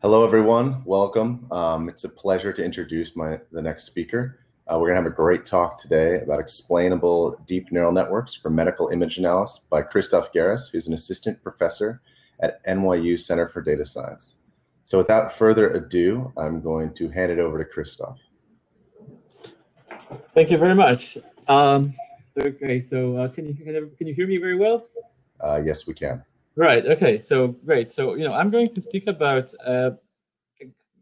Hello, everyone. Welcome. Um, it's a pleasure to introduce my the next speaker. Uh, we're going to have a great talk today about explainable deep neural networks for medical image analysis by Krzysztof Geras, who's an assistant professor at NYU Center for Data Science. So without further ado, I'm going to hand it over to Krzysztof. Thank you very much. Um, okay, so uh, can you can you hear me very well? Uh, yes, we can. Right. Okay. So great. So you know, I'm going to speak about uh,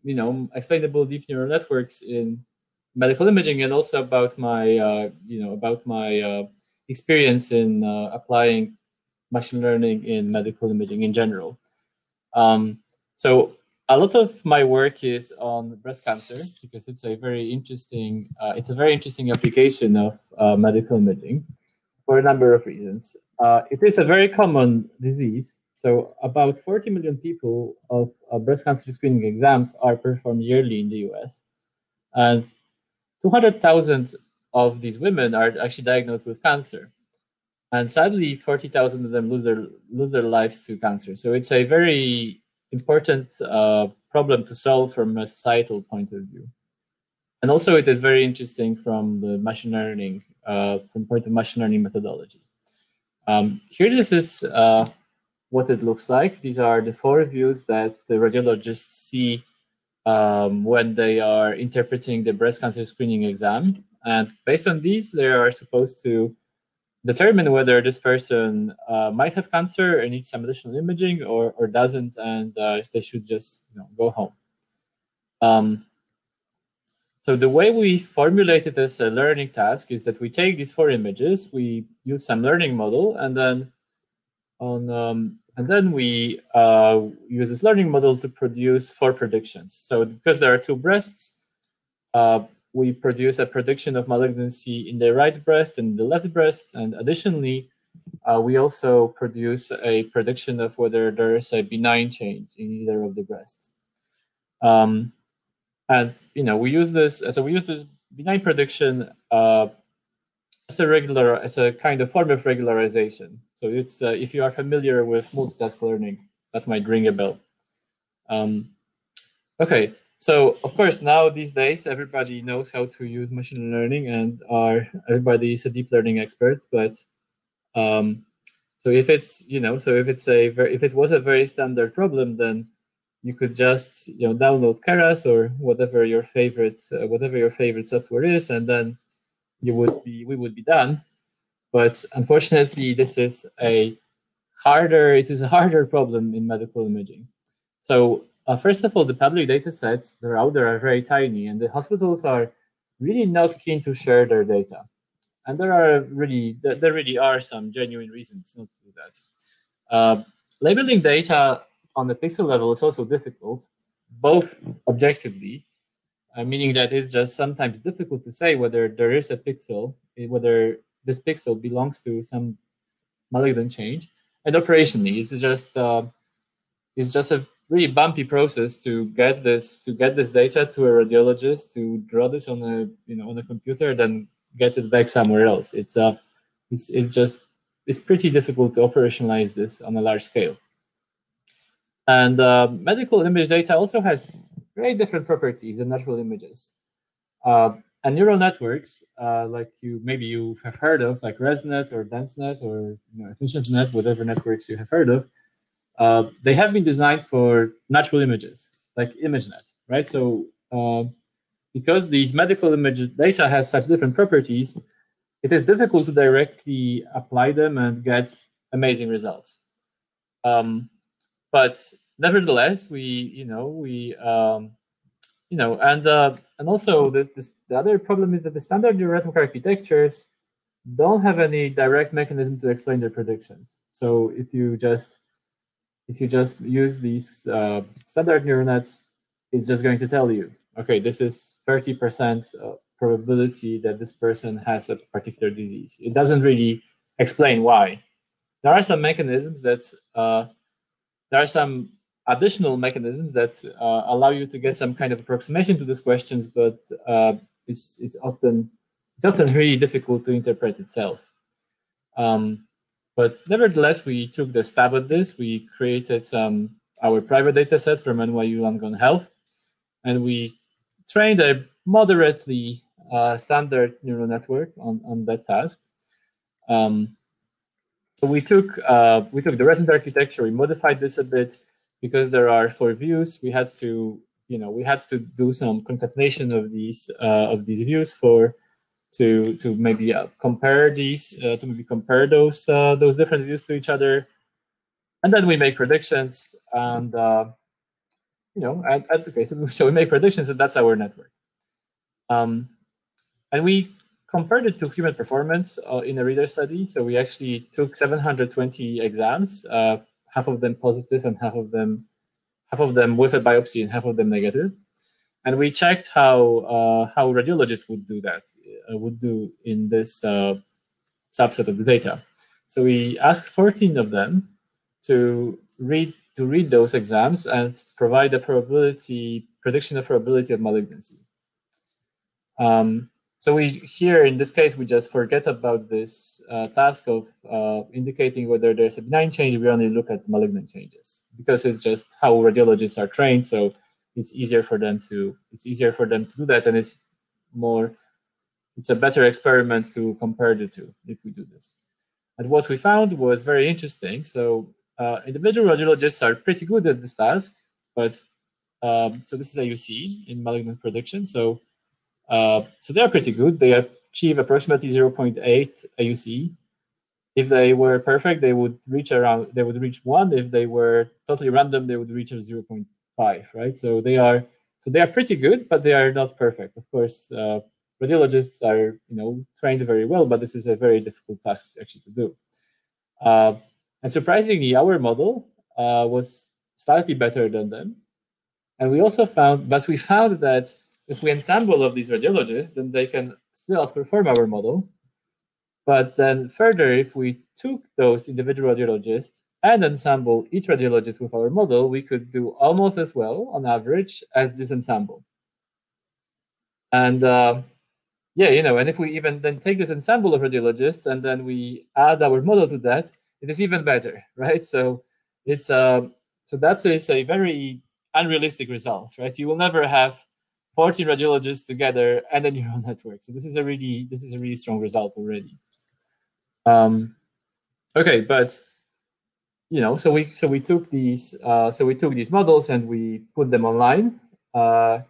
you know explainable deep neural networks in medical imaging, and also about my uh, you know about my uh, experience in uh, applying machine learning in medical imaging in general. Um, so a lot of my work is on breast cancer because it's a very interesting uh, it's a very interesting application of uh, medical imaging for a number of reasons. Uh, it is a very common disease. So about 40 million people of uh, breast cancer screening exams are performed yearly in the US. And 200,000 of these women are actually diagnosed with cancer. And sadly, 40,000 of them lose their, lose their lives to cancer. So it's a very important uh, problem to solve from a societal point of view. And also it is very interesting from the machine learning, uh, from point of machine learning methodology. Um, here this is uh, what it looks like. These are the four views that the radiologists see um, when they are interpreting the breast cancer screening exam. And based on these, they are supposed to determine whether this person uh, might have cancer and needs some additional imaging or, or doesn't, and uh, they should just you know, go home. Um, so the way we formulated this a learning task is that we take these four images, we use some learning model, and then on um, and then we uh, use this learning model to produce four predictions. So because there are two breasts, uh, we produce a prediction of malignancy in the right breast and the left breast, and additionally, uh, we also produce a prediction of whether there is a benign change in either of the breasts. Um, and you know, we use this so we use this benign prediction uh, as a regular as a kind of form of regularization. So it's uh, if you are familiar with multitask learning, that might ring a bell. Um, okay, so of course now these days everybody knows how to use machine learning and are everybody is a deep learning expert. But um, so if it's you know so if it's a very, if it was a very standard problem, then you could just you know download Keras or whatever your favorite uh, whatever your favorite software is, and then you would be we would be done. But unfortunately, this is a harder it is a harder problem in medical imaging. So uh, first of all, the public data sets that are out there are very tiny, and the hospitals are really not keen to share their data. And there are really there really are some genuine reasons not to do that. Uh, labeling data on the pixel level is also difficult, both objectively, uh, meaning that it's just sometimes difficult to say whether there is a pixel, eh, whether this pixel belongs to some malignant change, and operationally, it's just uh, it's just a really bumpy process to get this to get this data to a radiologist to draw this on a you know on a computer, then get it back somewhere else. It's uh, it's it's just it's pretty difficult to operationalize this on a large scale. And uh, medical image data also has very different properties than natural images. Uh, and neural networks, uh, like you maybe you have heard of, like ResNet or DenseNet or you know, EfficientNet, whatever networks you have heard of, uh, they have been designed for natural images, like ImageNet, right? So uh, because these medical image data has such different properties, it is difficult to directly apply them and get amazing results. Um, but nevertheless, we you know we um, you know and uh, and also this, the other problem is that the standard neural architectures don't have any direct mechanism to explain their predictions. So if you just if you just use these uh, standard neural nets, it's just going to tell you, okay, this is 30% probability that this person has a particular disease. It doesn't really explain why. There are some mechanisms that uh, there are some additional mechanisms that uh, allow you to get some kind of approximation to these questions, but uh, it's, it's often it's often really difficult to interpret itself. Um, but nevertheless, we took the stab at this. We created some our private data set from NYU Langone Health, and we trained a moderately uh, standard neural network on, on that task. Um, so we took uh, we took the ResNet architecture, we modified this a bit because there are four views. We had to you know we had to do some concatenation of these uh, of these views for to to maybe uh, compare these uh, to maybe compare those uh, those different views to each other, and then we make predictions and uh, you know and, and, okay so, we make predictions and that's our network. Um, and we compared it to human performance uh, in a reader study. So we actually took 720 exams, uh, half of them positive and half of them half of them with a biopsy and half of them negative. And we checked how uh, how radiologists would do that, uh, would do in this uh, subset of the data. So we asked 14 of them to read to read those exams and provide a probability prediction of probability of malignancy. Um, so we here in this case, we just forget about this uh, task of uh, indicating whether there's a benign change. We only look at malignant changes because it's just how radiologists are trained. So it's easier for them to it's easier for them to do that, and it's more it's a better experiment to compare the two if we do this. And what we found was very interesting. So uh, individual radiologists are pretty good at this task, but um, so this is AUC in malignant prediction. So uh, so they are pretty good. They achieve approximately 0.8 AUC. If they were perfect, they would reach around, they would reach one. If they were totally random, they would reach a 0.5, right? So they are, so they are pretty good, but they are not perfect. Of course, uh, radiologists are, you know, trained very well, but this is a very difficult task to actually to do. Uh, and surprisingly, our model uh, was slightly better than them. And we also found, but we found that if we ensemble of these radiologists, then they can still outperform our model. But then further, if we took those individual radiologists and ensemble each radiologist with our model, we could do almost as well on average as this ensemble. And uh, yeah, you know, and if we even then take this ensemble of radiologists and then we add our model to that, it is even better, right? So it's uh, so that's a, a very unrealistic result, right? You will never have 14 radiologists together and a neural network. So this is a really this is a really strong result already. Um, okay, but you know, so we so we took these uh, so we took these models and we put them online. Uh,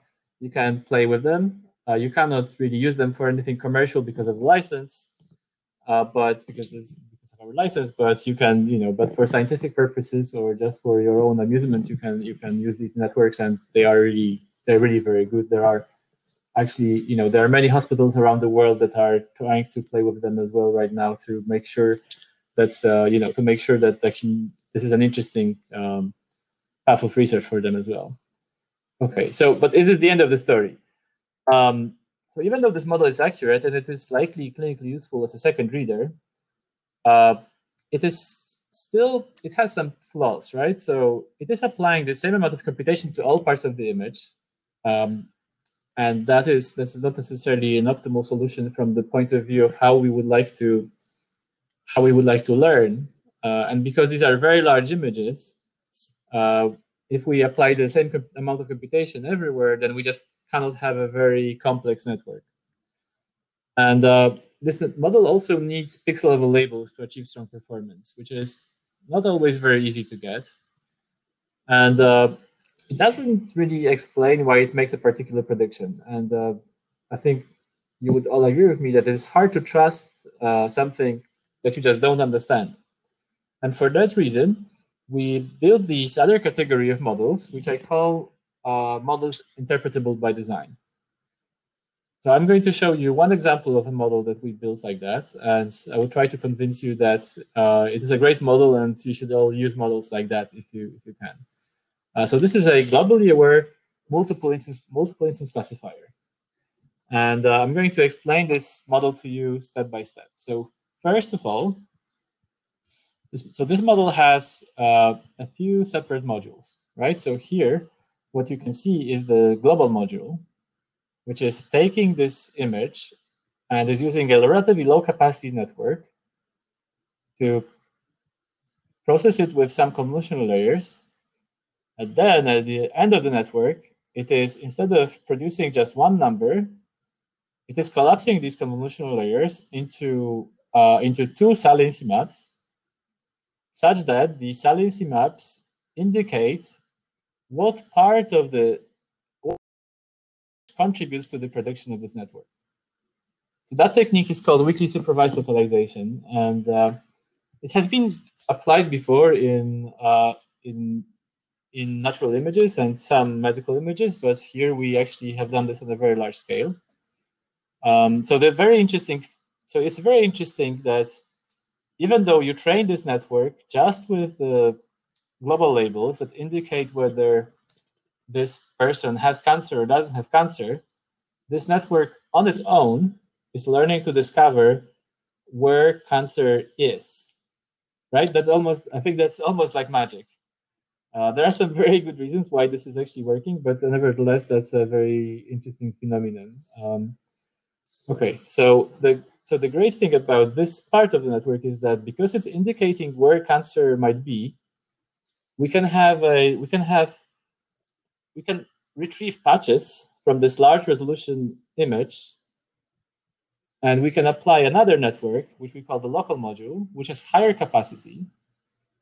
you can play with them. Uh, you cannot really use them for anything commercial because of the license, uh, but because of our license. But you can you know, but for scientific purposes or just for your own amusement, you can you can use these networks and they are really they're really very good. There are actually, you know, there are many hospitals around the world that are trying to play with them as well right now to make sure that, uh, you know, to make sure that actually this is an interesting um, path of research for them as well. Okay, so, but is this the end of the story? Um, so even though this model is accurate and it is likely clinically useful as a second reader, uh, it is still, it has some flaws, right? So it is applying the same amount of computation to all parts of the image, um, and that is this is not necessarily an optimal solution from the point of view of how we would like to how we would like to learn. Uh, and because these are very large images, uh, if we apply the same amount of computation everywhere, then we just cannot have a very complex network. And uh, this model also needs pixel level labels to achieve strong performance, which is not always very easy to get. And uh, it doesn't really explain why it makes a particular prediction. And uh, I think you would all agree with me that it's hard to trust uh, something that you just don't understand. And for that reason, we build this other category of models, which I call uh, models interpretable by design. So I'm going to show you one example of a model that we built like that, and I will try to convince you that uh, it is a great model and you should all use models like that if you if you can. Uh, so this is a globally aware multiple instance, multiple instance classifier. And uh, I'm going to explain this model to you step by step. So first of all, this, so this model has uh, a few separate modules, right? So here, what you can see is the global module, which is taking this image and is using a relatively low capacity network to process it with some convolutional layers And then at the end of the network, it is instead of producing just one number, it is collapsing these convolutional layers into uh, into two saliency maps, such that the saliency maps indicate what part of the contributes to the prediction of this network. So that technique is called weakly supervised localization, and uh, it has been applied before in uh, in in natural images and some medical images, but here we actually have done this on a very large scale. Um, so they're very interesting. So it's very interesting that even though you train this network just with the global labels that indicate whether this person has cancer or doesn't have cancer, this network on its own is learning to discover where cancer is. Right? That's almost, I think that's almost like magic. Uh, there are some very good reasons why this is actually working, but nevertheless, that's a very interesting phenomenon. Um, okay, so the so the great thing about this part of the network is that because it's indicating where cancer might be, we can have a we can have we can retrieve patches from this large resolution image and we can apply another network, which we call the local module, which has higher capacity.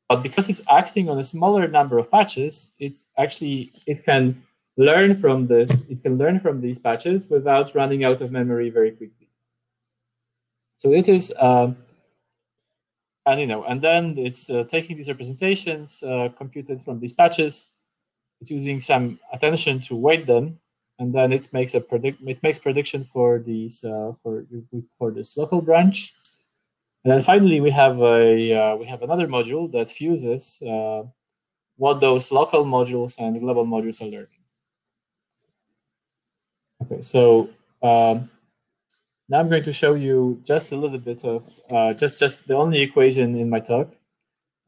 But because it's acting on a smaller number of patches, it's actually it can learn from this, it can learn from these patches without running out of memory very quickly. So it is, um, and you know, and then it's uh, taking these representations uh, computed from these patches. It's using some attention to weight them, and then it makes a predict. It makes prediction for these uh, for for this local branch, and then finally we have a uh, we have another module that fuses uh, what those local modules and global modules are learning. Okay, so. Um, now I'm going to show you just a little bit of uh, just just the only equation in my talk,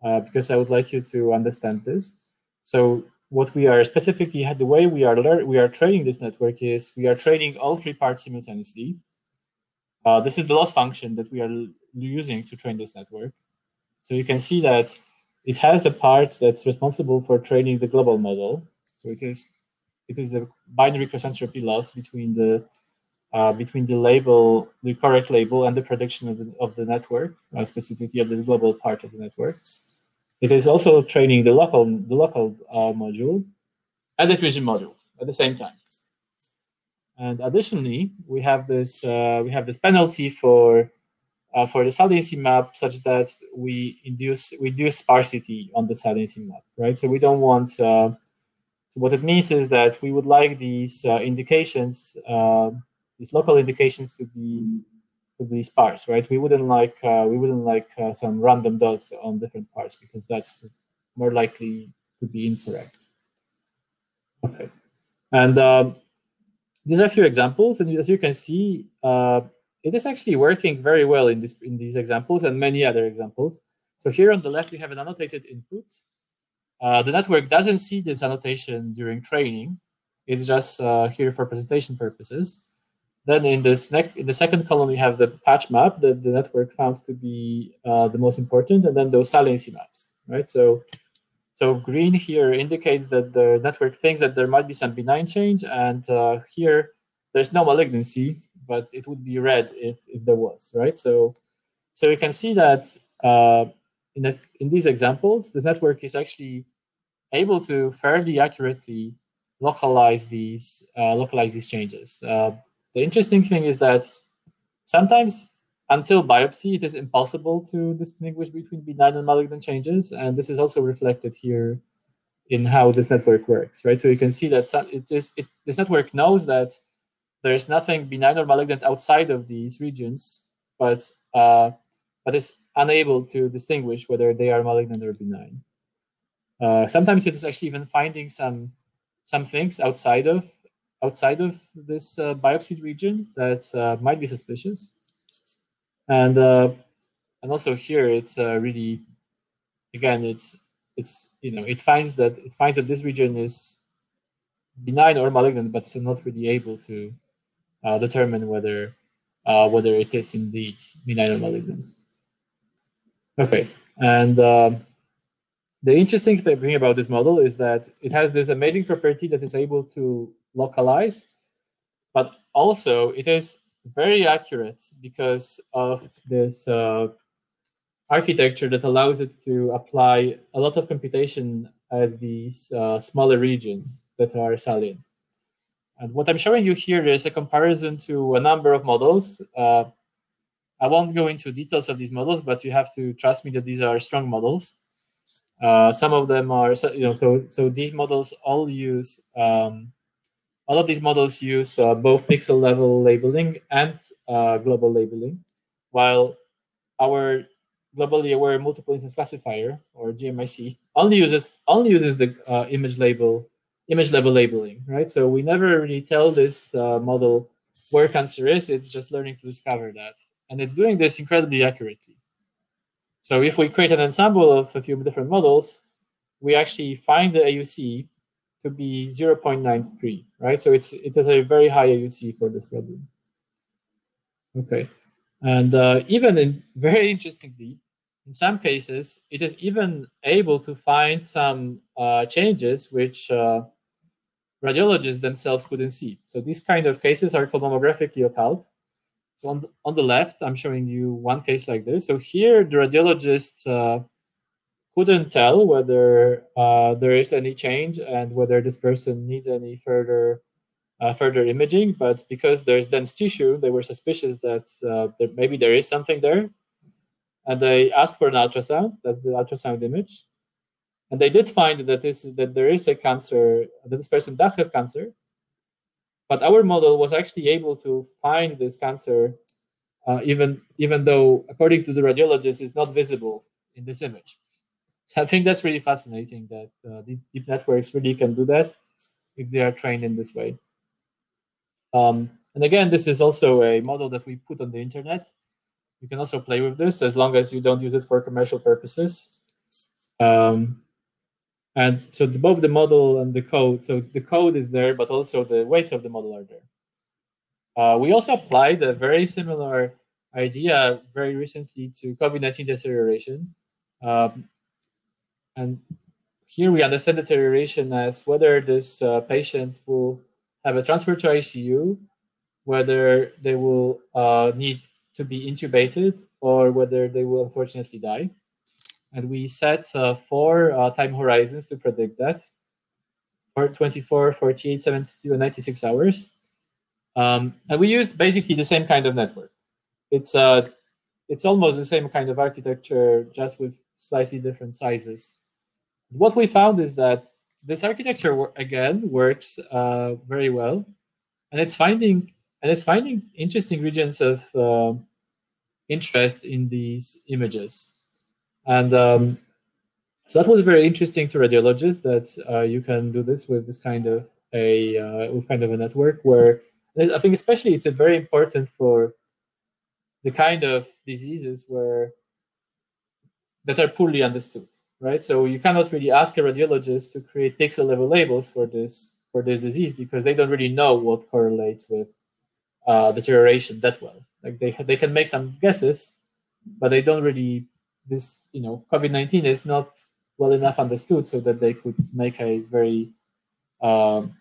uh, because I would like you to understand this. So what we are specifically had the way we are we are training this network is we are training all three parts simultaneously. Uh, this is the loss function that we are using to train this network. So you can see that it has a part that's responsible for training the global model. So it is it is the binary cross entropy loss between the uh, between the label, the correct label, and the prediction of the, of the network, uh, specifically of the global part of the network. It is also training the local the local uh, module and the fusion module at the same time. And additionally, we have this uh, we have this penalty for for the saliency map, such that we induce we induce sparsity on the saliency map, right? So we don't want. so what it means is that we would like these indications these local indications to be to be sparse, right? We wouldn't like uh, we wouldn't like uh, some random dots on different parts because that's more likely to be incorrect. Okay, and um, these are a few examples, and as you can see, uh, it is actually working very well in this in these examples and many other examples. So here on the left, we have an annotated input. Uh, the network doesn't see this annotation during training. It's just uh, here for presentation purposes. Then in this next, in the second column, we have the patch map that the network found to be uh, the most important, and then those saliency maps, right? So, so green here indicates that the network thinks that there might be some benign change, and uh, here there's no malignancy, but it would be red if, if there was, right? So, so you can see that uh, in, a, in these examples, this network is actually able to fairly accurately localize these uh, localize these changes. Uh, the interesting thing is that sometimes until biopsy, it is impossible to distinguish between benign and malignant changes. And this is also reflected here in how this network works, right? So you can see that it is, it, this network knows that there's nothing benign or malignant outside of these regions, but uh, but is unable to distinguish whether they are malignant or benign. Uh, sometimes it is actually even finding some some things outside of outside of this uh, biopsy region that uh, might be suspicious. And uh, and also here it's uh, really again it's it's you know it finds that it finds that this region is benign or malignant, but it's not really able to uh, determine whether uh, whether it is indeed benign malignant. Okay, and um, the interesting thing about this model is that it has this amazing property that is able to localize, but also it is very accurate because of this uh, architecture that allows it to apply a lot of computation at these uh, smaller regions that are salient. And what I'm showing you here is a comparison to a number of models. Uh, I won't go into details of these models, but you have to trust me that these are strong models. Uh, some of them are, you know, so so these models all use, um, all of these models use uh, both pixel level labeling and uh, global labeling, while our globally aware multiple instance classifier or GMIC only uses only uses the uh, image label image level labeling, right? So we never really tell this uh, model where cancer is. It's just learning to discover that, and it's doing this incredibly accurately. So if we create an ensemble of a few different models, we actually find the AUC to be 0.93, right? So it's it is a very high AUC for this problem. Okay, and uh, even in very interestingly, in some cases, it is even able to find some uh, changes which uh, radiologists themselves couldn't see. So these kind of cases are called mammographically occult. So on the, on the left, I'm showing you one case like this. So here, the radiologists uh, couldn't tell whether uh, there is any change and whether this person needs any further uh, further imaging. But because there's dense tissue, they were suspicious that uh, there, maybe there is something there, and they asked for an ultrasound. That's the ultrasound image, and they did find that this that there is a cancer that this person does have cancer but our model was actually able to find this cancer, uh, even even though, according to the radiologist, it's not visible in this image. So I think that's really fascinating that uh, deep, deep, networks really can do that if they are trained in this way. Um, and again, this is also a model that we put on the internet. You can also play with this as long as you don't use it for commercial purposes. Um, and so both the model and the code, so the code is there, but also the weights of the model are there. Uh, we also applied a very similar idea very recently to COVID-19 deterioration. Um, and here we understand deterioration as whether this uh, patient will have a transfer to ICU, whether they will uh, need to be intubated, or whether they will unfortunately die and we set uh, four uh, time horizons to predict that for 24, 48, 72, and 96 hours. Um, and we used basically the same kind of network. It's uh, it's almost the same kind of architecture, just with slightly different sizes. What we found is that this architecture again works uh, very well, and it's finding and it's finding interesting regions of uh, interest in these images. And um, so that was very interesting to radiologists that uh, you can do this with this kind of a uh, with kind of a network where I think especially it's very important for the kind of diseases where that are poorly understood, right? So you cannot really ask a radiologist to create pixel level labels for this for this disease because they don't really know what correlates with uh, deterioration that well. Like they they can make some guesses, but they don't really this, you know, COVID-19 is not well enough understood so that they could make a very, um,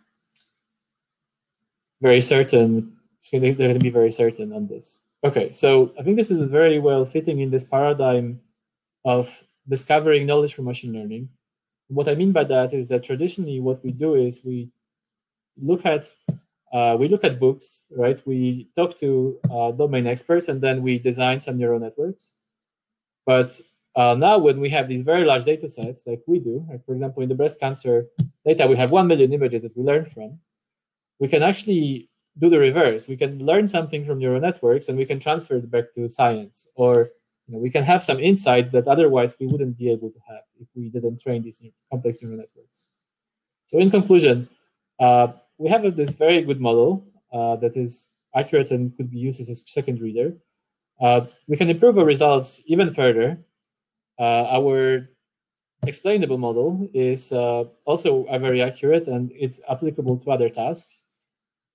very certain, they're going to be very certain on this. Okay, so I think this is very well fitting in this paradigm of discovering knowledge from machine learning. What I mean by that is that traditionally what we do is we look at uh, we look at books, right? We talk to uh, domain experts, and then we design some neural networks. But uh, now when we have these very large data sets like we do, like for example, in the breast cancer data, we have 1 million images that we learn from, we can actually do the reverse. We can learn something from neural networks and we can transfer it back to science. Or you know, we can have some insights that otherwise we wouldn't be able to have if we didn't train these complex neural networks. So in conclusion, uh, we have this very good model uh, that is accurate and could be used as a second reader. Uh, we can improve our results even further. Uh, our explainable model is uh, also very accurate and it's applicable to other tasks.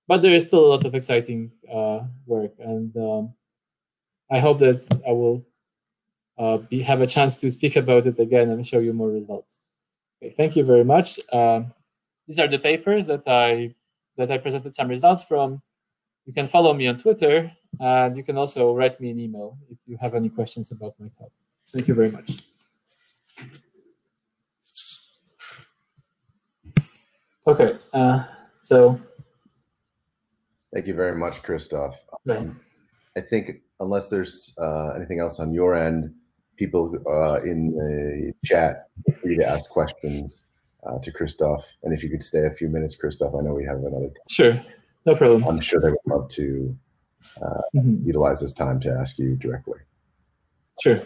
But there is still a lot of exciting uh, work, and um, I hope that I will uh, be, have a chance to speak about it again and show you more results. Okay, thank you very much. These are the papers that I that I presented some results from. You can follow me on Twitter, and you can also write me an email if you have any questions about my talk. Thank you very much. Okay, uh, so. Thank you very much, Krzysztof. Right. Um, I think unless there's uh, anything else on your end, people uh, in the chat free to ask questions uh, to Krzysztof. And if you could stay a few minutes, Krzysztof, I know we have another. Sure, no problem. I'm sure they would love to mm -hmm. utilize this time to ask you directly. Sure.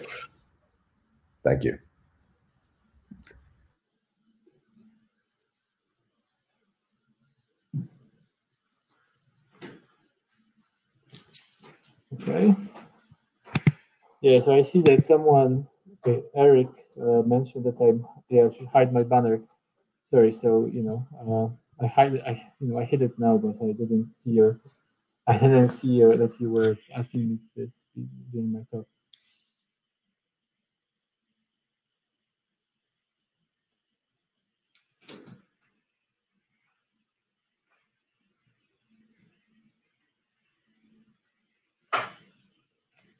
Thank you. Okay. Yeah, so I see that someone, okay, Eric uh, mentioned that I yeah, should hide my banner. Sorry, so you know, uh, I hide I you know I hid it now, but I didn't see your, I didn't see that you were asking me this during my talk.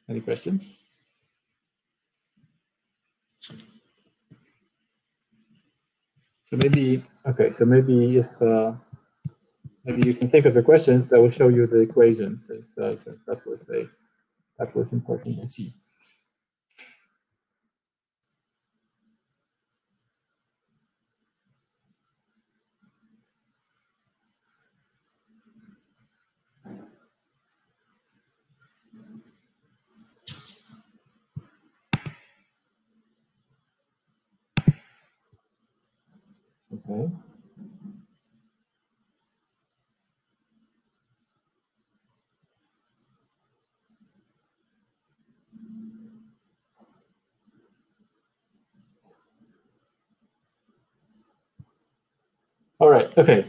Any questions? So maybe, okay, so maybe if, uh, maybe you can think of the questions that will show you the equations since, uh, since that was a, that was important to see. Okay. All right. Okay.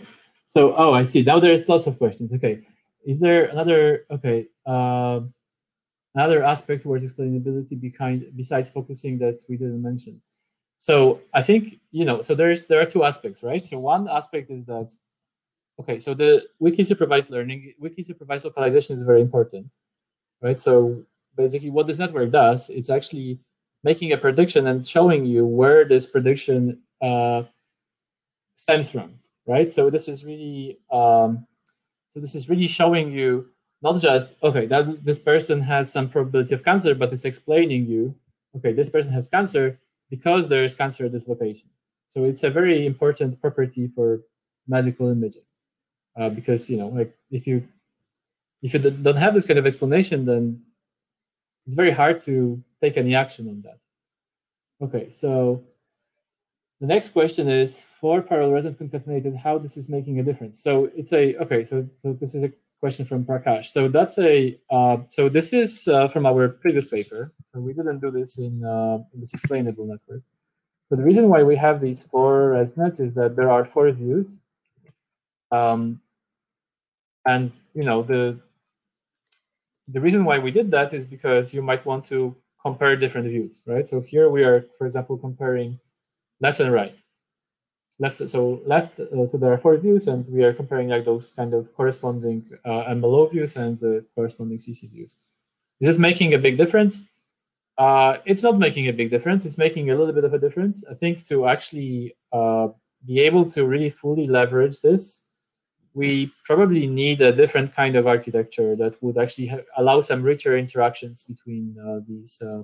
So, oh, I see. Now there's lots of questions. Okay. Is there another? Okay. Uh, another aspect towards explainability behind besides focusing that we didn't mention. So I think you know. So there's there are two aspects, right? So one aspect is that okay. So the weakly supervised learning, weakly supervised localization is very important, right? So basically, what this network does, it's actually making a prediction and showing you where this prediction uh, stems from, right? So this is really um, so this is really showing you not just okay that this person has some probability of cancer, but it's explaining you okay this person has cancer because there is cancer at this location. So it's a very important property for medical imaging uh, because you know like if you if you don't have this kind of explanation, then it's very hard to take any action on that. Okay, so the next question is for parallel ResNets concatenated, how this is making a difference. So it's a okay. So so this is a question from Prakash. So that's a uh, so this is uh, from our previous paper. So we didn't do this in, uh, in this explainable network. So the reason why we have these four ResNets is that there are four views. Um, and you know the the reason why we did that is because you might want to compare different views, right? So here we are, for example, comparing left and right left so left uh, so there are four views and we are comparing like those kind of corresponding uh, MLO views and the corresponding CC views. Is it making a big difference? Uh, it's not making a big difference. It's making a little bit of a difference. I think to actually uh, be able to really fully leverage this, we probably need a different kind of architecture that would actually allow some richer interactions between uh, these uh,